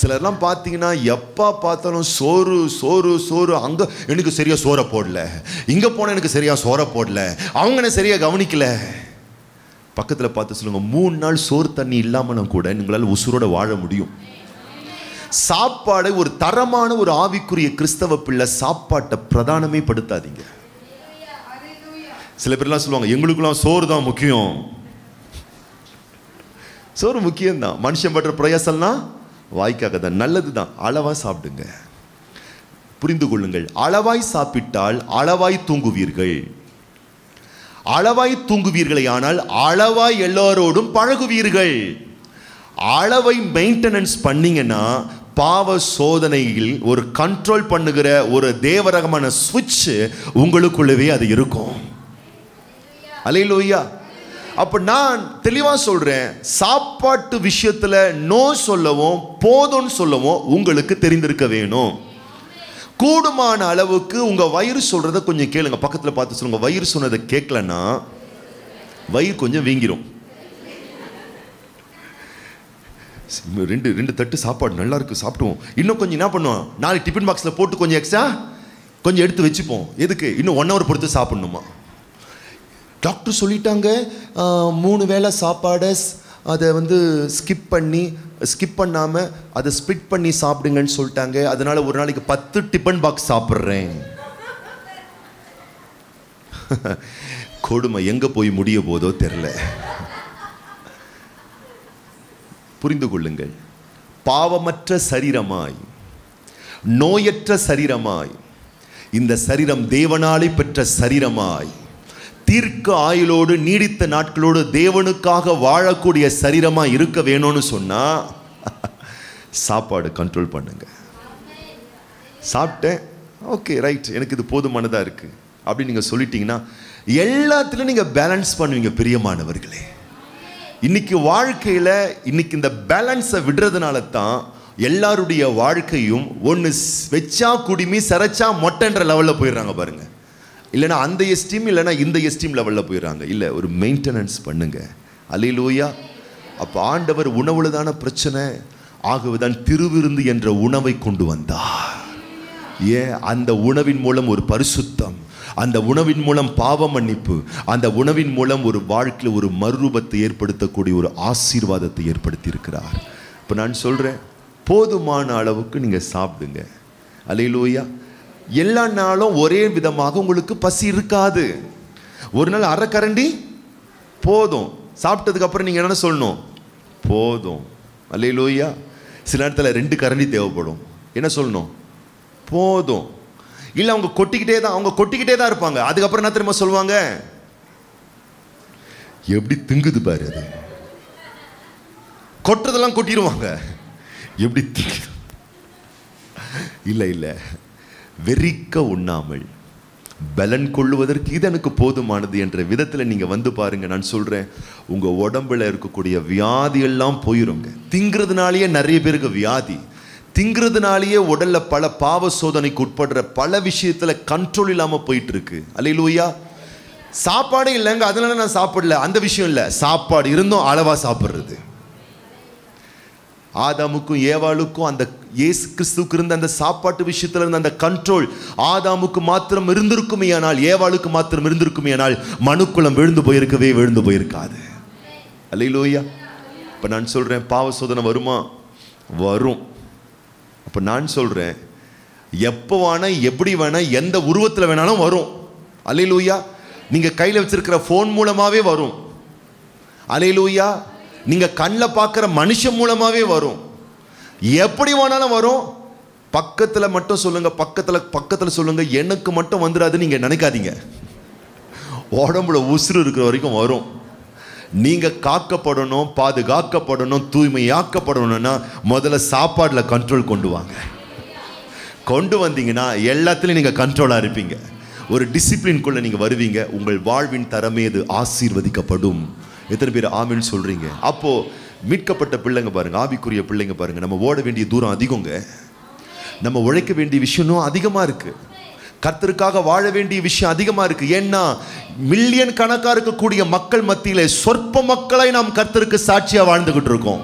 A: சிலர்லாம் பார்த்தீங்கன்னா எப்போ பார்த்தாலும் சோறு சோறு சோறு அங்கே எனக்கு சரியாக சோறை போடல. இங்கே போனால் எனக்கு சரியாக சோறை போடல. அவங்க என்ன சரியாக கவனிக்கல. பக்கத்தில் பார்த்து சொல்லுங்கள் மூணு நாள் சோறு தண்ணி இல்லாமலும் கூட உங்களால் உசுரோட வாழ முடியும். சாப்பாடை ஒரு தரமான ஒரு ஆவிக்குரிய கிறிஸ்தவ பிள்ளை சாப்பாட்டை பிரதானமே படுத்தாதீங்க. சில பேர்லாம் சொல்லுவாங்க எங்களுக்கெல்லாம் சோறு தான் முக்கியம். சோறு முக்கியம்தான். மனுஷன் படுற பிரயாசம்லாம் வாய்க்காக தான் நல்லது தான் அளவாக சாப்பிடுங்க. புரிந்து கொள்ளுங்கள். அளவாய் சாப்பிட்டால் அளவாய் தூங்குவீர்கள். அளவாய் தூங்குவீர்களே ஆனால் அளவாய் எல்லாரோடும் பழகுவீர்கள். அளவை மெயின்டெனன்ஸ் பண்ணீங்கன்னா பாவ சோதனையில் ஒரு கண்ட்ரோல் பண்ணுகிற ஒரு தேவரகமான சுவிட்ச் உங்களுக்குள்ளவே அது இருக்கும். அலையிலோய்யா அப்போ நான் தெளிவாக சொல்கிறேன் சாப்பாட்டு விஷயத்தில் நோ சொல்லவும் போதும்னு சொல்லவும் உங்களுக்கு தெரிந்திருக்க வேணும். கூடுமான அளவுக்கு உங்கள் வயிறு சொல்கிறத கொஞ்சம் கேளுங்க பக்கத்தில் பார்த்து சொல்லுங்கள் வயிறு சொன்னதை கேட்கலன்னா வயிறு கொஞ்சம் வீங்கிரும். ரெண்டு ரெண்டு தட்டு சாப்பாடு நல்லா இருக்கு சாப்பிடுவோம். இன்னும் கொஞ்சம் என்ன பண்ணுவோம்? நாளைக்கு டிஃபன் பாக்ஸில் போட்டு கொஞ்சம் எக்ஸ்ட்ரா கொஞ்சம் எடுத்து வச்சுப்போம். எதுக்கு? இன்னும் ஒன் ஹவர் பொறுத்து சாப்பிடணுமா? டாக்டர் சொல்லிட்டாங்க மூணு வேளை சாப்பாடை அதை வந்து ஸ்கிப் பண்ணி ஸ்கிப் பண்ணாமல் அதை ஸ்பிட் பண்ணி சாப்பிடுங்கன்னு சொல்லிட்டாங்க. அதனால் ஒரு நாளைக்கு பத்து டிஃபன் பாக்ஸ் சாப்பிட்றேன். கொடுமை எங்கே போய் முடிய போதோ தெரில புரிந்து கொள்ளுங்கள். பாவமற்ற சரீரமாய் நோயற்ற சரீரமாய் இந்த சரீரம் தேவனாலே பெற்ற சரீரமாய் தீர்க்க ஆயுளோடு நீடித்த நாட்களோடு தேவனுக்காக வாழக்கூடிய சரீரமாக இருக்க வேணும்னு சொன்னால் சாப்பாடு கண்ட்ரோல் பண்ணுங்க. சாப்பிட்டேன். ஓகே ரைட் எனக்கு இது போதுமானதாக இருக்குது அப்படின்னு நீங்கள் சொல்லிட்டீங்கன்னா எல்லாத்துலையும் நீங்கள் பேலன்ஸ் பண்ணுவீங்க பிரியமானவர்களே. இன்னைக்கு வாழ்க்கையில் இன்னைக்கு இந்த பேலன்ஸை விடுறதுனால தான் எல்லாருடைய வாழ்க்கையும் ஒன்று வச்சா குடிமி சரைச்சா மொட்டைன்ற லெவலில் போயிடுறாங்க பாருங்கள் இல்லைன்னா அந்த எஸ்டீம் இல்லைன்னா இந்த எஸ்டீம் லெவலில் போயிடுறாங்க. இல்லை ஒரு மெயின்டெனன்ஸ் பண்ணுங்க. அலையிலூயா அப்போ ஆண்டவர் உணவுல தான பிரச்சனை. ஆகவேதான் திருவிருந்து என்ற உணவை கொண்டு வந்தார். ஏன்? அந்த உணவின் மூலம் ஒரு பரிசுத்தம். அந்த உணவின் மூலம் பாவ மன்னிப்பு. அந்த உணவின் மூலம் ஒரு வாழ்க்கையில் ஒரு மறுரூபத்தை ஏற்படுத்தக்கூடிய ஒரு ஆசீர்வாதத்தை ஏற்படுத்தி இருக்கிறார் இப்போ நான் சொல்கிறேன் போதுமான அளவுக்கு நீங்கள் சாப்பிடுங்க. அலையிலோயா எல்லா நாளும் ஒரே விதமாக உங்களுக்கு பசி இருக்காது. ஒரு நாள் அரை கரண்டி போதும். சாப்பிட்டதுக்கப்புறம் நீங்கள் என்னென்ன சொல்லணும்? போதும். அல்லையிலூயா சில நேரத்தில் ரெண்டு கரண்டி தேவைப்படும். என்ன சொல்லணும்? போதும். இல்லை அவங்க கொட்டிக்கிட்டே தான் அவங்க கொட்டிக்கிட்டே தான் இருப்பாங்க. அதுக்கப்புறம் என்ன தெரியுமா சொல்லுவாங்க? எப்படி திங்குது பாரு அது. கொட்டுறதெல்லாம் கொட்டிடுவாங்க எப்படி திங்குது? இல்லை இல்லை. வெறிக்க உண்ணாமல் பலன் கொள்ளுவதற்கு இது எனக்கு போதுமானது என்ற விதத்தில் நீங்கள் வந்து பாருங்கள் நான் சொல்கிறேன் உங்கள் உடம்புல இருக்கக்கூடிய வியாதியெல்லாம் போயிருங்க. திங்கிறதுனாலேயே நிறைய பேருக்கு வியாதி. திங்கிறதுனாலேயே உடலில் பல பாவ சோதனைக்கு உட்படுற பல விஷயத்தில் கண்ட்ரோல் இல்லாமல் போயிட்டுருக்கு. அல்லையிலூயா சாப்பாடே இல்லைங்க அதனால நான் சாப்பிடல. அந்த விஷயம் இல்லை. சாப்பாடு இருந்தும் அளவாக சாப்பிட்றது. ஆதாமுக்கும் ஏவாளுக்கும் அந்த இயேசு கிறிஸ்துவுக்கு இருந்த அந்த சாப்பாட்டு விஷயத்தில் இருந்த அந்த கண்ட்ரோல் ஆதாமுக்கு மாத்திரம் இருந்திருக்குமே ஆனால் ஏவாளுக்கு மாத்திரம் இருந்திருக்குமே ஆனால் மனுக்குளம் விழுந்து போயிருக்கவே விழுந்து போயிருக்காது. அல்லையிலோயா இப்போ நான் சொல்கிறேன் பாவ சோதனை வருமா? வரும். அப்போ நான் சொல்கிறேன் எப்போ வேணால் எப்படி வேணால் எந்த உருவத்தில் வேணாலும் வரும். அலையிலூயா நீங்கள் கையில் வச்சிருக்கிற ஃபோன் மூலமாகவே வரும். அலையிலூயா நீங்கள் கண்ணில் பார்க்குற மனுஷன் மூலமாகவே வரும். எப்படி வேணாலும் வரும்? பக்கத்தில் மட்டும் சொல்லுங்கள் பக்கத்தில் பக்கத்தில் சொல்லுங்கள் எனக்கு மட்டும் வந்துடாது நீங்கள் நினைக்காதீங்க. உடம்புல உசுறு இருக்கிற வரைக்கும் வரும். நீங்கள் காக்கப்படணும் பாதுகாக்கப்படணும் தூய்மையாக்கப்படணும்னா முதல்ல சாப்பாட்டில் கண்ட்ரோல் கொண்டு வாங்க. கொண்டு வந்தீங்கன்னா எல்லாத்துலேயும் நீங்கள் கண்ட்ரோலாக இருப்பீங்க. ஒரு டிசிப்ளின்குள்ளே நீங்கள் வருவீங்க. உங்கள் வாழ்வின் தரமே அது ஆசீர்வதிக்கப்படும். எத்தனை பேர் ஆமின்னு சொல்கிறீங்க அப்போது மீட்கப்பட்ட பிள்ளைங்க பாருங்கள் ஆவிக்குரிய பிள்ளைங்க பாருங்க நம்ம ஓட வேண்டிய தூரம் அதிகங்க. நம்ம உழைக்க வேண்டிய விஷயமும் அதிகமாக இருக்குது கர்த்தருக்காக வாழ வேண்டிய விஷயம் அதிகமாக இருக்குது ஏன்னா மில்லியன் கணக்காக இருக்கக்கூடிய மக்கள் மத்தியிலே சொற்ப மக்களை நாம் கர்த்தருக்கு சாட்சியாக வாழ்ந்துக்கிட்டு இருக்கோம்.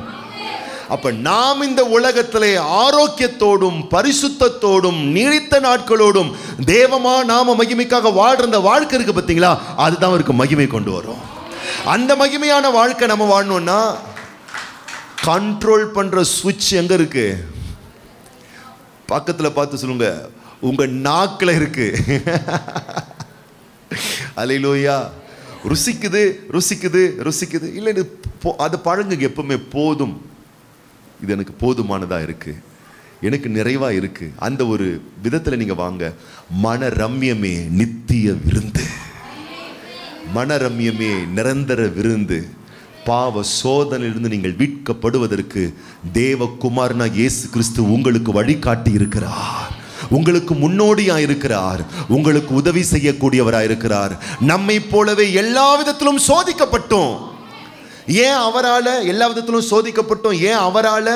A: அப்போ நாம் இந்த உலகத்திலே ஆரோக்கியத்தோடும் பரிசுத்தத்தோடும் நீடித்த நாட்களோடும் தேவமா நாம மகிமைக்காக வாழ்ற அந்த வாழ்க்கை இருக்குது பார்த்தீங்களா அதுதான் அவருக்கு மகிமை கொண்டு வரும். அந்த மகிமையான வாழ்க்கை நம்ம வாழணும்னா கண்ட்ரோல் பண்ற சுவிட்ச் எங்க இருக்கு? பக்கத்தில் பார்த்து சொல்லுங்க. உங்க நாக்கில் இருக்கு. அலையிலோயா ருசிக்குது ருசிக்குது ருசிக்குது. இல்லை இது போ- அது பழங்குங்க எப்பவுமே போதும். இது எனக்கு போதுமானதாக இருக்கு. எனக்கு நிறைவாக இருக்கு. அந்த ஒரு விதத்தில் நீங்கள் வாங்க. மன ரம்யமே நித்திய விருந்து. மனரம்யமே நிரந்தர விருந்து. பாவ சோதனையிலிருந்து நீங்கள் மீட்கப்படுவதற்கு தேவகுமாரனா இயேசு கிறிஸ்து உங்களுக்கு வழிகாட்டி இருக்கிறார் உங்களுக்கு முன்னோடியா இருக்கிறார் உங்களுக்கு உதவி செய்யக்கூடியவராக இருக்கிறார் நம்மை போலவே எல்லா விதத்திலும் சோதிக்கப்பட்டோம். ஏன் அவரால் எல்லா விதத்திலும் சோதிக்கப்பட்டோம்? ஏன் அவரால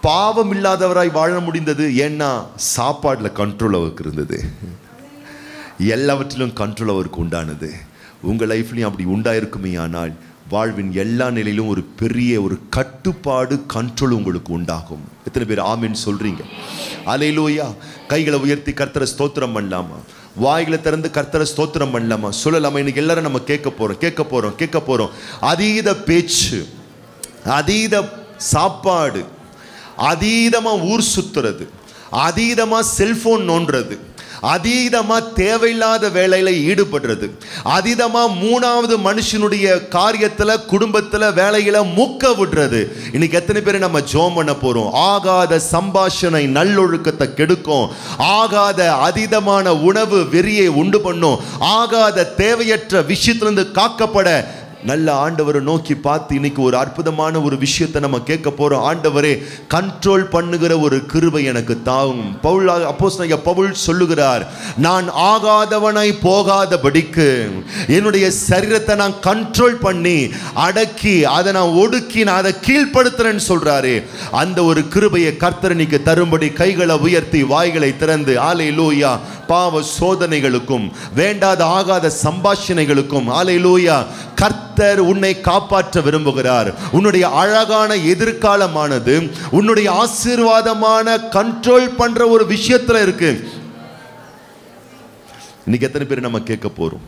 A: பாவம் இல்லாதவராய் வாழ முடிந்தது? ஏன்னா சாப்பாட்டில் கண்ட்ரோல் அவருக்கு இருந்தது. எல்லாவற்றிலும் கண்ட்ரோல் அவருக்கு உண்டானது. உங்கள் லைஃப்லையும் அப்படி உண்டாயிருக்குமே ஆனால் வாழ்வின் எல்லா நிலையிலும் ஒரு பெரிய ஒரு கட்டுப்பாடு கண்ட்ரோல் உங்களுக்கு உண்டாகும். எத்தனை பேர் ஆமீன் சொல்கிறீங்க அலையிலோயா கைகளை உயர்த்தி கர்த்தரை ஸ்தோத்திரம் பண்ணலாமா? வாய்களை திறந்து கர்த்தரை ஸ்தோத்திரம் பண்ணலாமா? சொல்லலாமா? இன்னைக்கு எல்லாரும் நம்ம கேட்க போகிறோம் கேட்க போகிறோம் கேட்க போகிறோம் அதீத பேச்சு அதீத சாப்பாடு அதீதமாக ஊர் சுத்துறது அதீதமாக செல்ஃபோன் நோண்டுறது அதீதமாக தேவையில்லாத வேலையில் ஈடுபடுறது. அதீதமாக மூணாவது மனுஷனுடைய காரியத்தில் குடும்பத்தில் வேலையில் முக்க விடுறது. இன்னைக்கு எத்தனை பேர் நம்ம ஜோம் பண்ண போகிறோம் ஆகாத சம்பாஷணை நல்லொழுக்கத்தை கெடுக்கும். ஆகாத அதீதமான உணவு வெறியை உண்டு பண்ணும். ஆகாத தேவையற்ற விஷயத்திலிருந்து காக்கப்பட நல்ல ஆண்டவரை நோக்கி பார்த்து இன்னைக்கு ஒரு அற்புதமான ஒரு விஷயத்தை நம்ம கேட்க போகிறோம் ஆண்டவரே கண்ட்ரோல் பண்ணுகிற ஒரு கிருபை எனக்கு தாவும். பவுல் அப்போஸ் பவுல் சொல்லுகிறார் நான் ஆகாதவனாய் போகாதபடிக்கு என்னுடைய சரீரத்தை நான் கண்ட்ரோல் பண்ணி அடக்கி அதை நான் ஒடுக்கி நான் அதை கீழ்ப்படுத்துறேன்னு சொல்கிறாரு அந்த ஒரு கிருபையை கர்த்தர் தரும்படி கைகளை உயர்த்தி வாய்களை திறந்து ஆலை லூயா பாவ சோதனைகளுக்கும் வேண்டாத ஆகாத சம்பாஷணைகளுக்கும் ஆலை லூயா கர்த்தர் உன்னை காப்பாற்ற விரும்புகிறார். உன்னுடைய அழகான எதிர்காலமானது உன்னுடைய ஆசீர்வாதமான கண்ட்ரோல் பண்ற ஒரு விஷயத்துல இருக்கு. இன்னைக்கு எத்தனை பேர் நம்ம கேட்க போறோம்?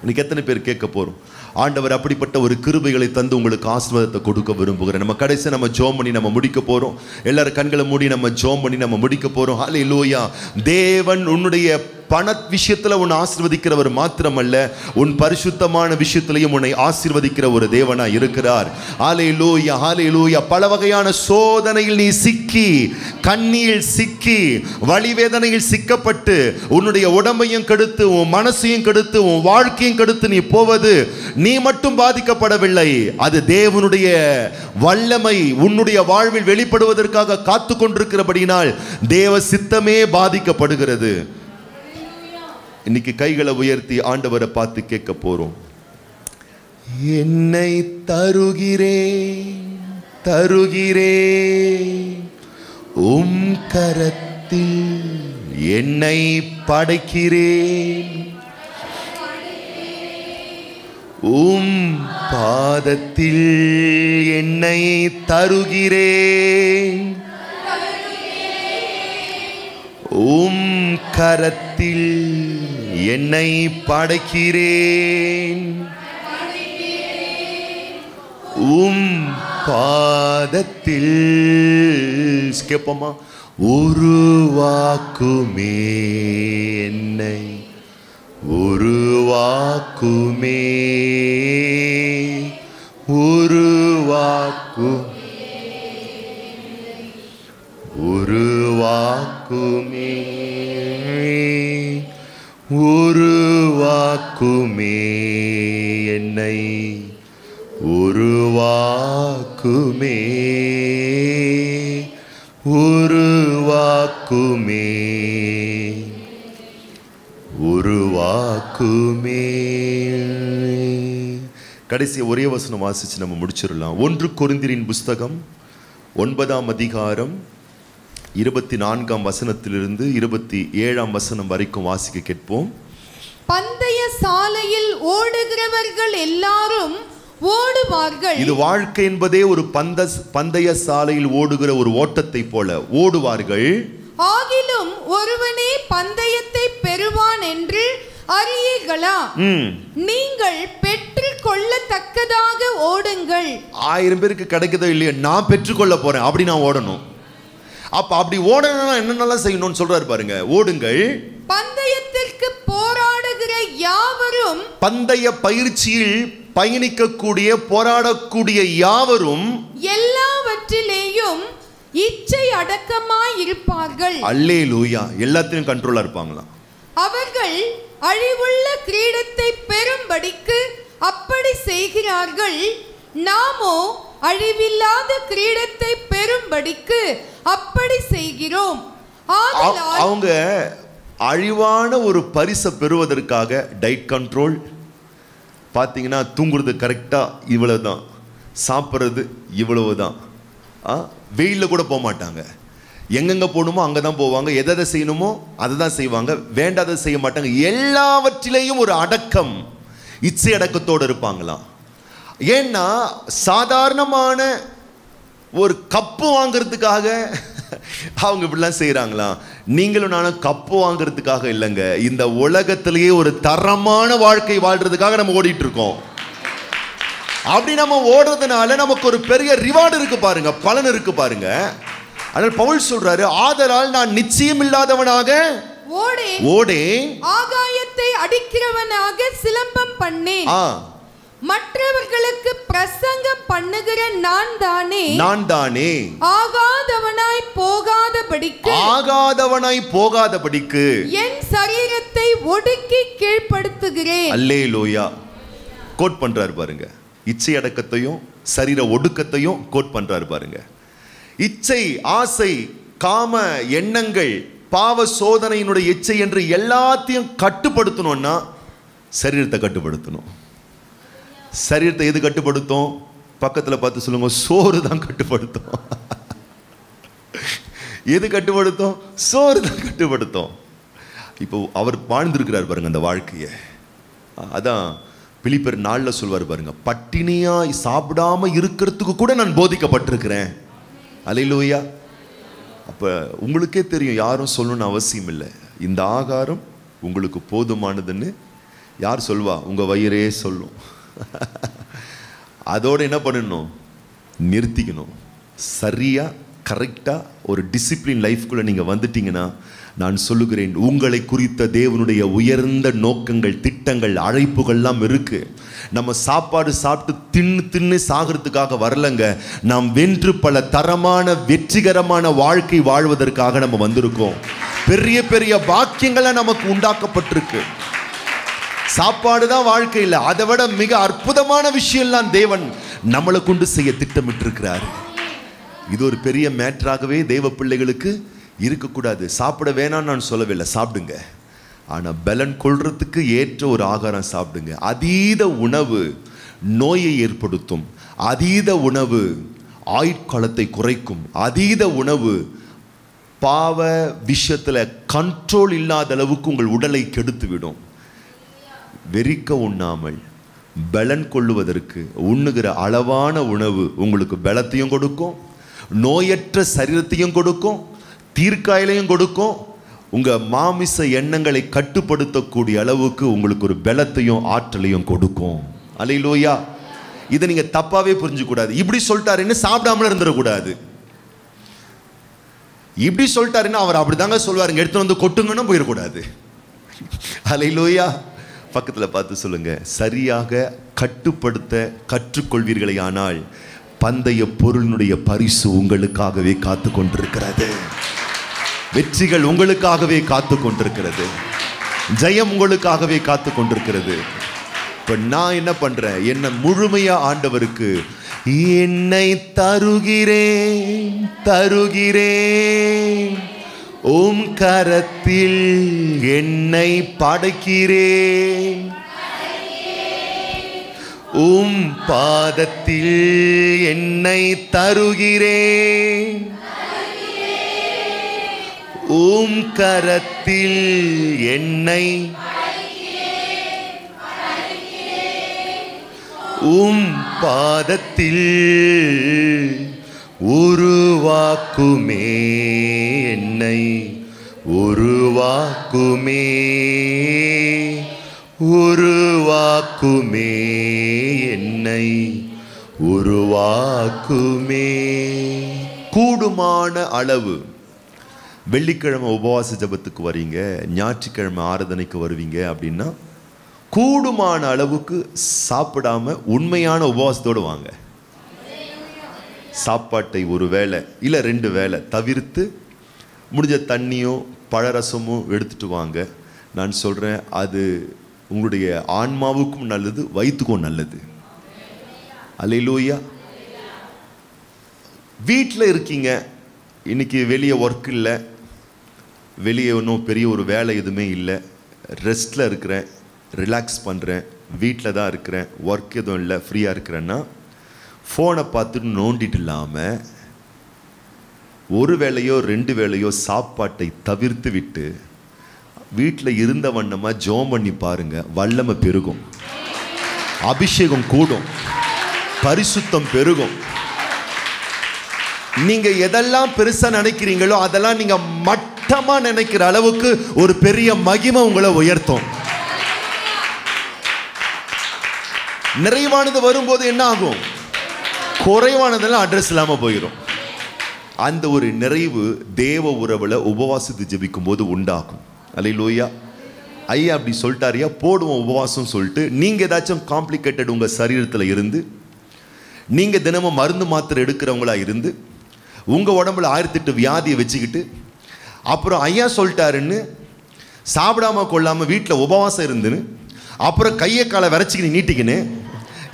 A: இன்னைக்கு எத்தனை பேர் கேட்க போறோம்? ஆண்டவர் அப்படிப்பட்ட ஒரு கிருபைகளை தந்து உங்களுக்கு ஆசீர்வாதத்தை கொடுக்க விரும்புகிறேன் நம்ம கடைசி நம்ம ஜோம் பண்ணி நம்ம முடிக்க போகிறோம் எல்லாரும் கண்களை மூடி நம்ம ஜோம் பண்ணி நம்ம முடிக்க போகிறோம் ஹலே லோயா தேவன் உன்னுடைய பண விஷயத்தில் உன்னை ஆசீர்வதிக்கிறவர் மாத்திரமல்ல உன் பரிசுத்தமான விஷயத்திலையும் உன்னை ஆசீர்வதிக்கிற ஒரு தேவனா இருக்கிறார். ஆலை லூயா ஆலை லூயா பல வகையான சோதனையில் நீ சிக்கி கண்ணியில் சிக்கி வழிவேதனையில் சிக்கப்பட்டு உன்னுடைய உடம்பையும் கெடுத்து உன் மனசையும் கெடுத்து உன் வாழ்க்கையும் கெடுத்து நீ போவது நீ மட்டும் பாதிக்கப்படவில்லை. அது தேவனுடைய வல்லமை உன்னுடைய வாழ்வில் வெளிப்படுவதற்காக காத்து கொண்டிருக்கிறபடியினால் தேவ சித்தமே பாதிக்கப்படுகிறது. இன்னைக்கு கைகளை உயர்த்தி ஆண்டவரை பார்த்து கேட்க போறோம். என்னை தருகிறே தருகிறே உம் கரத்தில் என்னை படைக்கிறேன். உம் பாதத்தில் என்னை தருகிறேன். உம் கரத்தில் என்னை படைக்கிறேன். உம் பாதத்தில் கேட்போமா உருவாக்குமே என்னை உருவாக்குமே உருவாக்கும் உருவாக்குமே உருவாக்குமே என்னை. உருவாக்குமே உருவாக்குமே உருவாக்குமே கடைசி ஒரே வசனம் வாசிச்சு நம்ம முடிச்சிடலாம். ஒன்று கொரிந்திரின் புஸ்தகம் ஒன்பதாம் அதிகாரம் இருபத்தி நான்காம் வசனத்திலிருந்து இருபத்தி ஏழாம் வசனம் வரைக்கும் வாசிக்க கேட்போம்.
B: பந்தய சாலையில் ஓடுகிறவர்கள் எல்லாரும் ஓடுவார்கள்.
A: இது வாழ்க்கை என்பதே ஒரு பந்த பந்தய சாலையில் ஓடுகிற ஒரு ஓட்டத்தை போல. ஓடுவார்கள்.
B: ஆகிலும் ஒருவனே பந்தயத்தை பெறுவான் என்று அறியீர்களா? நீங்கள் பெற்று கொள்ளத்தக்கதாக ஓடுங்கள்.
A: ஆயிரம் பேருக்கு கிடைக்குதோ இல்லையோ நான் பெற்றுக்கொள்ள போறேன். அப்படி நான் ஓடணும். அப்ப அப்படி ஓடணும்னா என்னென்னலாம் செய்யணும்னு சொல்றாரு பாருங்க. ஓடுங்கள்.
B: பந்தயத்திற்கு போராடுகிற யாவரும்
A: பந்தய பயிற்சியில் பயணிக்கக்கூடிய போராடக்கூடிய யாவரும்
B: எல்லாவற்றிலேயும் இச்சை அடக்கமாய் இருப்பார்கள்.
A: அல்லே லூயா எல்லாத்தையும் கண்ட்ரோலா இருப்பாங்களாம்.
B: அவர்கள் அழிவுள்ள கிரீடத்தை பெறும்படிக்கு அப்படி செய்கிறார்கள். நாமோ அழிவில்லாத கிரீடத்தை பெறும்படிக்கு அப்படி செய்கிறோம்.
A: அவங்க அழிவான ஒரு பரிசை பெறுவதற்காக டயட் கண்ட்ரோல் பார்த்தீங்கன்னா தூங்குறது கரெக்டாக இவ்வளவு தான் சாப்பிட்றது இவ்வளவு தான் வெயிலில் கூட போக மாட்டாங்க. எங்கெங்கே போகணுமோ அங்கே தான் போவாங்க. எதை எதை செய்யணுமோ அதை தான் செய்வாங்க. வேண்டாத செய்ய மாட்டாங்க. எல்லாவற்றிலேயும் ஒரு அடக்கம் இச்சை அடக்கத்தோடு இருப்பாங்களாம். ஏன்னா சாதாரணமான ஒரு கப்பு வாங்குறதுக்காக அவங்க இப்படிலாம் செய்கிறாங்களாம் நீங்களும் நானும் கப்பு வாங்குறதுக்காக இல்லைங்க. இந்த உலகத்திலேயே ஒரு தரமான வாழ்க்கை வாழ்கிறதுக்காக நம்ம ஓடிட்டு இருக்கோம். அப்படி நம்ம ஓடுறதுனால நமக்கு ஒரு பெரிய ரிவார்டு இருக்கு பாருங்க பலன் இருக்கு பாருங்க. அதனால் பவுல் சொல்றாரு ஆதலால் நான் நிச்சயம் இல்லாதவனாக
B: ஓடே
A: ஓடேன்
B: ஆகாயத்தை அடிக்கிறவனாக சிலம்பம் பண்ணேன். மற்றவர்களுக்கு பிரசங்கம் பண்ணுகிற நான் தானே.
A: நான் தானே.
B: ஆகாதவனாய் போகாதபடிக்கு.
A: ஆகாதவனாய் போகாதபடிக்கு.
B: என் சரீரத்தை ஒடுக்கி கீழ்ப்படுத்துகிறேன்.
A: அல்லே லோயா கோட் பண்றாரு பாருங்க. இச்சை அடக்கத்தையும் சரீர ஒடுக்கத்தையும் கோட் பண்ணுறாரு பாருங்க. இச்சை ஆசை காம எண்ணங்கள் பாவ சோதனையினுடைய இச்சை என்று எல்லாத்தையும் கட்டுப்படுத்தணும்னா சரீரத்தை கட்டுப்படுத்தணும். சரீரத்தை எது கட்டுப்படுத்தும்? பக்கத்தில் பார்த்து சொல்லுங்க சோறு தான் கட்டுப்படுத்தும். எது கட்டுப்படுத்தும்? சோறு தான் கட்டுப்படுத்தும். இப்போ அவர் வாழ்ந்திருக்கிறார் பாருங்க அந்த வாழ்க்கையை. அதான் பிலிப்பர் நாளில் சொல்வார் பாருங்க பட்டினியாய் சாப்பிடாம இருக்கிறதுக்கு கூட நான் போதிக்கப்பட்டிருக்கிறேன். அலையிலோயா அப்போ உங்களுக்கே தெரியும் யாரும் சொல்லணும்னு அவசியம் இல்லை. இந்த ஆகாரம் உங்களுக்கு போதுமானதுன்னு யார் சொல்வா? உங்கள் வயிறே சொல்லும். அதோடு என்ன பண்ணணும்? நிறுத்திக்கணும். சரியாக கரெக்டாக ஒரு டிசிப்ளின் லைஃப்குள்ளே நீங்கள் வந்துட்டீங்கன்னா நான் சொல்லுகிறேன் உங்களை குறித்த தேவனுடைய உயர்ந்த நோக்கங்கள் திட்டங்கள் அழைப்புகள்லாம் இருக்கு. நம்ம சாப்பாடு சாப்பிட்டு தின்னு தின்னு சாகிறதுக்காக வரலங்க. நாம் வென்று பல தரமான வெற்றிகரமான வாழ்க்கை வாழ்வதற்காக நம்ம வந்திருக்கோம். பெரிய பெரிய வாக்கியங்களை நமக்கு உண்டாக்கப்பட்டிருக்கு. சாப்பாடு தான் வாழ்க்கை இல்லை அதை விட மிக அற்புதமான விஷயம்லாம் தேவன் நம்மளை கொண்டு செய்ய திட்டமிட்டிருக்கிறாரு. இது ஒரு பெரிய மேட்ராகவே தேவ பிள்ளைகளுக்கு இருக்கக்கூடாது. சாப்பிட வேணாம்னு நான் சொல்லவில்லை சாப்பிடுங்க. ஆனால் பலன் கொள்றதுக்கு ஏற்ற ஒரு ஆகாரம் சாப்பிடுங்க. அதீத உணவு நோயை ஏற்படுத்தும். அதீத உணவு ஆயுட்காலத்தை குறைக்கும். அதீத உணவு பாவ விஷயத்தில் கண்ட்ரோல் இல்லாத அளவுக்கு உங்கள் உடலை கெடுத்துவிடும். வெறிக்க உண்ணாமல் பலன் கொள்ளுவதற்கு உண்ணுகிற அளவான உணவு உங்களுக்கு பலத்தையும் கொடுக்கும். நோயற்ற சரீரத்தையும் கொடுக்கும். தீர்க்காயிலையும் கொடுக்கும். உங்கள் மாமிச எண்ணங்களை கட்டுப்படுத்தக்கூடிய அளவுக்கு உங்களுக்கு ஒரு பலத்தையும் ஆற்றலையும் கொடுக்கும். அலையிலோயா. இதை நீங்கள் தப்பாகவே புரிஞ்சுக்கூடாது. இப்படி சொல்லிட்டாருன்னு சாப்பிடாமல இருந்துடக்கூடாது. இப்படி சொல்லிட்டாருன்னா அவர் அப்படிதாங்க சொல்லுவாருங்க எடுத்து வந்து கொட்டுங்கன்னு போயிடக்கூடாது. அலையிலோயா. பக்கத்தில் பார்த்து சொல்லுங்க. சரியாக கட்டுப்படுத்த கற்றுக்கொள்வீர்களே ஆனால் பந்தய பொருளினுடைய பரிசு உங்களுக்காகவே காத்து கொண்டிருக்கிறது வெற்றிகள் உங்களுக்காகவே காத்து கொண்டிருக்கிறது ஜெயம் உங்களுக்காகவே காத்து கொண்டிருக்கிறது இப்போ நான் என்ன பண்ணுறேன் என்னை முழுமையாக ஆண்டவருக்கு என்னை தருகிறேன் தருகிறேன். உம் கரத்தில் என்னை படைக்கிறேன். உம் பாதத்தில் என்னை தருகிறேன். உம் கரத்தில் என்னை உம் பாதத்தில் உருவாக்குமே என்னை உருவாக்குமே உருவாக்குமே என்னை உருவாக்குமே. கூடுமான அளவு. வெள்ளிக்கிழமை உபவாச ஜபத்துக்கு வரீங்க ஞாயிற்றுக்கிழமை ஆராதனைக்கு வருவீங்க அப்படின்னா கூடுமான அளவுக்கு சாப்பிடாம உண்மையான உபவாசத்தோடு வாங்க. சாப்பாட்டை ஒரு வேளை இல்லை ரெண்டு வேளை தவிர்த்து முடிஞ்ச தண்ணியோ பழரசமோ எடுத்துட்டு வாங்க. நான் சொல்கிறேன் அது உங்களுடைய ஆன்மாவுக்கும் நல்லது வயிற்றுக்கும் நல்லது. அலையிலூயா வீட்டில் இருக்கீங்க இன்னைக்கு வெளியே ஒர்க் இல்லை வெளியே ஒன்றும் பெரிய ஒரு வேலை எதுவுமே இல்லை. ரெஸ்ட்டில் இருக்கிறேன் ரிலாக்ஸ் பண்ணுறேன் வீட்டில் தான் இருக்கிறேன் ஒர்க் எதுவும் இல்லை ஃப்ரீயாக இருக்கிறேன்னா ஃபோனை பார்த்துட்டு நோண்டிட்டு இல்லாமல் ஒரு வேளையோ ரெண்டு வேளையோ சாப்பாட்டை தவிர்த்து விட்டு வீட்டில் இருந்த வண்ணமாக ஜோம் பண்ணி பாருங்கள் வல்லமை பெருகும். அபிஷேகம் கூடும். பரிசுத்தம் பெருகும். நீங்கள் எதெல்லாம் பெருசாக நினைக்கிறீங்களோ அதெல்லாம் நீங்கள் மட் மட்டமா நினைக்கிற அளவுக்கு ஒரு பெரிய மகிமை உங்களை உயர்த்தும். நிறைவானது வரும்போது என்ன ஆகும்? குறைவானதெல்லாம் அட்ரஸ் இல்லாமல் போயிடும் அந்த ஒரு நிறைவு தேவ உறவில் உபவாசத்து ஜபிக்கும் போது உண்டாகும். லோய்யா ஐயா அப்படி சொல்லிட்டாரியா போடுவோம் உபவாசம் சொல்லிட்டு நீங்கள் ஏதாச்சும் காம்ப்ளிகேட்டட் உங்கள் சரீரத்தில் இருந்து நீங்கள் தினமும் மருந்து மாத்திரை எடுக்கிறவங்களா இருந்து உங்கள் உடம்புல ஆயிரத்தெட்டு வியாதியை வச்சுக்கிட்டு அப்புறம் ஐயா சொல்லிட்டாருன்னு சாப்பிடாம கொள்ளாமல் வீட்டில் உபவாசம் இருந்துன்னு அப்புறம் கையை காலை விரைச்சிக்கின்னு நீட்டிக்கின்னு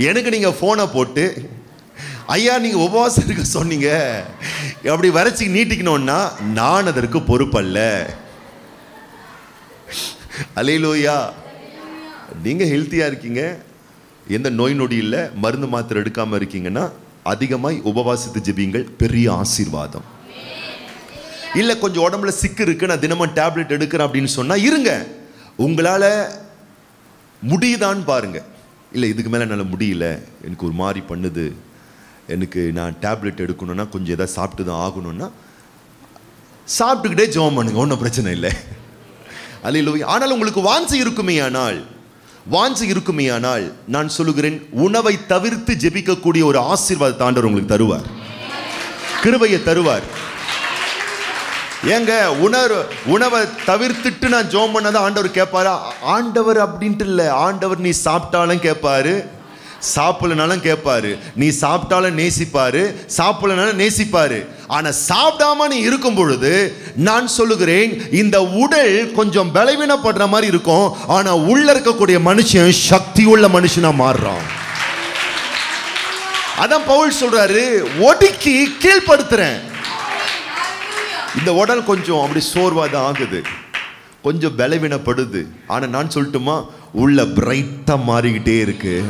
A: எனக்கு நீங்கள் ஃபோனை போட்டு ஐயா நீங்கள் உபவாசம் இருக்க சொன்னீங்க. அப்படி வரைச்சி நீட்டிக்கணும்னா நான் அதற்கு பொறுப்பல்ல. அலையிலோயா நீங்கள் ஹெல்த்தியாக இருக்கீங்க. எந்த நோய் நொடி இல்லை. மருந்து மாத்திரை எடுக்காமல் இருக்கீங்கன்னா அதிகமாய் உபவாசித்து ஜெபிங்கள் பெரிய ஆசீர்வாதம். இல்லை கொஞ்சம் உடம்புல சிக்கு இருக்கு நான் தினமும் டேப்லெட் எடுக்கிறேன் அப்படின்னு சொன்னால் இருங்க. உங்களால் முடியுதான்னு பாருங்கள் இல்லை இதுக்கு மேலே என்னால் முடியல. எனக்கு ஒரு மாதிரி பண்ணுது. எனக்கு நான் டேப்லெட் எடுக்கணும்னா கொஞ்சம் எதாவது சாப்பிட்டு தான் ஆகணும்னா சாப்பிட்டுக்கிட்டே ஜெபம் பண்ணுங்க ஒன்றும் பிரச்சனை இல்லை. அல்லையிலோய் ஆனால் உங்களுக்கு வாஞ்சை இருக்குமே ஆனால் வாஞ்சை இருக்குமே ஆனால் நான் சொல்லுகிறேன் உணவை தவிர்த்து ஜெபிக்கக்கூடிய ஒரு ஆசீர்வாதத்தை ஆண்டவர் உங்களுக்கு தருவார். கிருபையை தருவார். ஏங்க உணர் உணவை தவிர்த்துட்டு நான் ஜோம் பண்ணதான் ஆண்டவர் கேட்பாரா? ஆண்டவர் அப்படின்ட்டு இல்லை ஆண்டவர் நீ சாப்பிட்டாலும் கேட்பாரு சாப்பிடலனாலும் கேட்பாரு நீ சாப்பிட்டாலும் நேசிப்பாரு சாப்பிடலனாலும் நேசிப்பாரு. ஆனா சாப்பிடாம நீ இருக்கும் பொழுது நான் சொல்லுகிறேன் இந்த உடல் கொஞ்சம் பலவீனப்படுற மாதிரி இருக்கும் ஆனா உள்ள இருக்கக்கூடிய மனுஷன் சக்தி உள்ள மனுஷனா மாறுறான். அதான் பவுல் சொல்றாரு ஒடுக்கி கீழ்படுத்துறேன் இந்த உடல் கொஞ்சம் அப்படி சோர்வாக தான் ஆகுது. கொஞ்சம் பலவீனப்படுது. ஆனால் நான் சொல்லட்டுமா? உள்ள பிரைட்டாக மாறிக்கிட்டே இருக்கு.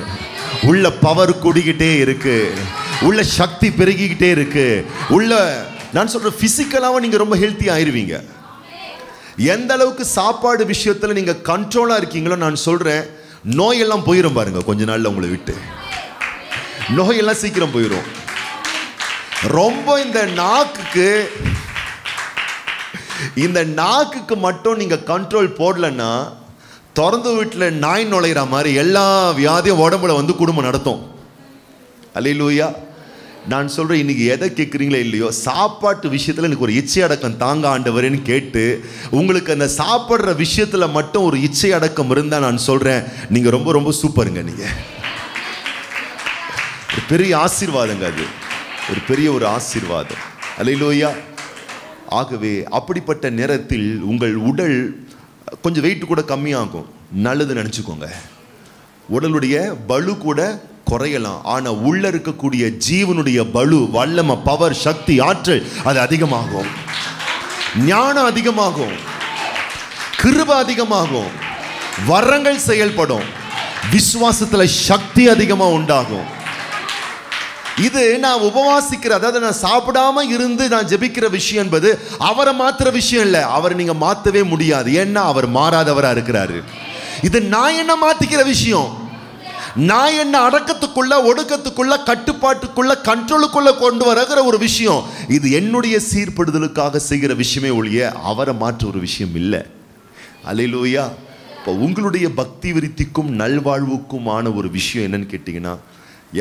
A: உள்ள பவர் கூடிக்கிட்டே இருக்கு. உள்ள சக்தி பெருகிக்கிட்டே இருக்கு. உள்ள நான் சொல்கிறேன் ஃபிசிக்கலாகவும் நீங்கள் ரொம்ப ஹெல்த்தி ஆயிடுவீங்க எந்த அளவுக்கு சாப்பாடு விஷயத்தில் நீங்கள் கண்ட்ரோலாக இருக்கீங்களோ நான் சொல்கிறேன் நோயெல்லாம் போயிடும் பாருங்க கொஞ்ச நாளில் உங்களை விட்டு. நோயெல்லாம் சீக்கிரம் போயிடும் ரொம்ப இந்த நாக்குக்கு இந்த நாக்குக்கு மட்டும் நீங்கள் கண்ட்ரோல் போடலன்னா திறந்து வீட்டில் நாய் நுழையிற மாதிரி எல்லா வியாதியும் உடம்புல வந்து குடும்பம் நடத்தும். அலையிலூயா நான் சொல்கிறேன் இன்னைக்கு எதை கேட்குறீங்களோ இல்லையோ சாப்பாட்டு விஷயத்தில் எனக்கு ஒரு இச்சை அடக்கம் தாங்க ஆண்டவரேன்னு கேட்டு உங்களுக்கு அந்த சாப்பிட்ற விஷயத்தில் மட்டும் ஒரு இச்சை அடக்கம் இருந்தால் நான் சொல்கிறேன் நீங்கள் ரொம்ப ரொம்ப சூப்பருங்க நீங்கள் ஒரு பெரிய ஆசீர்வாதங்க அது. ஒரு பெரிய ஒரு ஆசீர்வாதம். அல்லையிலோயா ஆகவே அப்படிப்பட்ட நேரத்தில் உங்கள் உடல் கொஞ்சம் வெயிட் கூட கம்மியாகும். நல்லது நினச்சிக்கோங்க. உடலுடைய பலு கூட குறையலாம். ஆனால் உள்ள இருக்கக்கூடிய ஜீவனுடைய பலு வல்லம பவர் சக்தி ஆற்றல் அது அதிகமாகும். ஞானம் அதிகமாகும். கிருப அதிகமாகும். வரங்கள் செயல்படும். விசுவாசத்தில் சக்தி அதிகமாக உண்டாகும். இது நான் உபவாசிக்கிற அதாவது நான் சாப்பிடாம இருந்து நான் ஜெபிக்கிற விஷயம் என்பது அவரை மாத்துற விஷயம் இல்லை. அவரை நீங்க மாத்தவே முடியாது. ஏன்னா அவர் மாறாதவரா இருக்கிறாரு. இது நான் என்ன மாத்திக்கிற விஷயம்? நான் என்ன அடக்கத்துக்குள்ள ஒடுக்கத்துக்குள்ள கட்டுப்பாட்டுக்குள்ள கண்ட்ரோலுக்குள்ள கொண்டு வருகிற ஒரு விஷயம்? இது என்னுடைய சீர்படுதலுக்காக செய்கிற விஷயமே ஒழிய அவரை மாற்ற ஒரு விஷயம் இல்லை. அலையிலூயா இப்போ உங்களுடைய பக்தி விருத்திக்கும் நல்வாழ்வுக்குமான ஒரு விஷயம் என்னன்னு கேட்டிங்கன்னா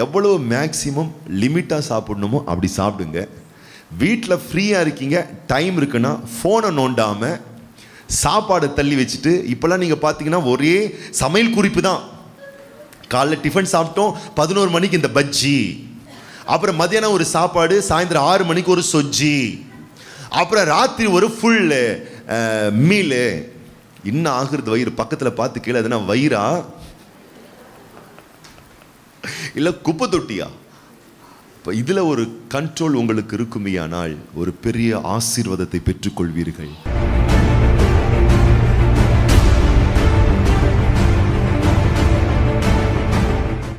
A: எவ்வளவு மேக்சிமம் லிமிட்டாக சாப்பிடணுமோ அப்படி சாப்பிடுங்க. வீட்டில் ஃப்ரீயாக இருக்கீங்க டைம் இருக்குன்னா ஃபோனை நோண்டாமல் சாப்பாடை தள்ளி வச்சுட்டு இப்போல்லாம் நீங்கள் பார்த்தீங்கன்னா ஒரே சமையல் குறிப்பு தான். காலைல டிஃபன் சாப்பிட்டோம் பதினோரு மணிக்கு இந்த பஜ்ஜி. அப்புறம் மதியானம் ஒரு சாப்பாடு சாயந்தரம் ஆறு மணிக்கு ஒரு சொஜ்ஜி. அப்புறம் ராத்திரி ஒரு ஃபுல்லு மீலு இன்னும் ஆகுறது வயிறு? பக்கத்தில் பார்த்து கீழே எதுனா வயிறா? இல்லை குப்பை தொட்டியா? இப்போ இதில் ஒரு கண்ட்ரோல் உங்களுக்கு இருக்குமையானால் ஒரு பெரிய ஆசீர்வாதத்தை பெற்றுக்கொள்வீர்கள்.